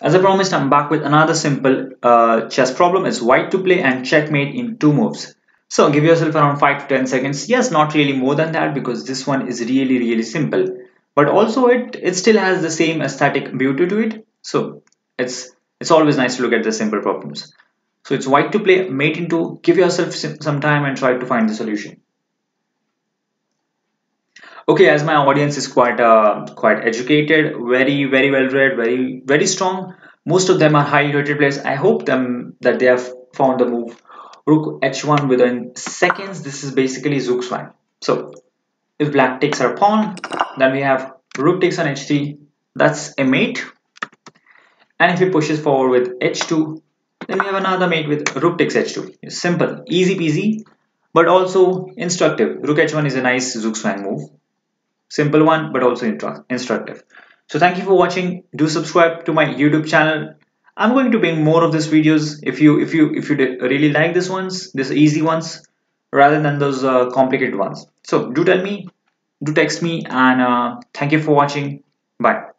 As I promised, I'm back with another simple uh, chess problem. It's white to play and checkmate in two moves. So give yourself around 5 to 10 seconds. Yes, not really more than that because this one is really, really simple. But also it, it still has the same aesthetic beauty to it. So it's, it's always nice to look at the simple problems. So it's white to play, mate into. Give yourself some time and try to find the solution. Okay, as my audience is quite uh, quite educated, very very well read, very very strong. Most of them are highly rated players. I hope them that they have found the move rook h1 within seconds. This is basically zugzwang. So if black takes our pawn, then we have rook takes on h3. That's a mate. And if he pushes forward with h2, then we have another mate with rook takes h2. It's simple, easy peasy, but also instructive. Rook h1 is a nice zugzwang move. Simple one, but also instructive. So thank you for watching. Do subscribe to my YouTube channel. I'm going to bring more of these videos if you if you if you really like these ones, these easy ones, rather than those uh, complicated ones. So do tell me, do text me, and uh, thank you for watching. Bye.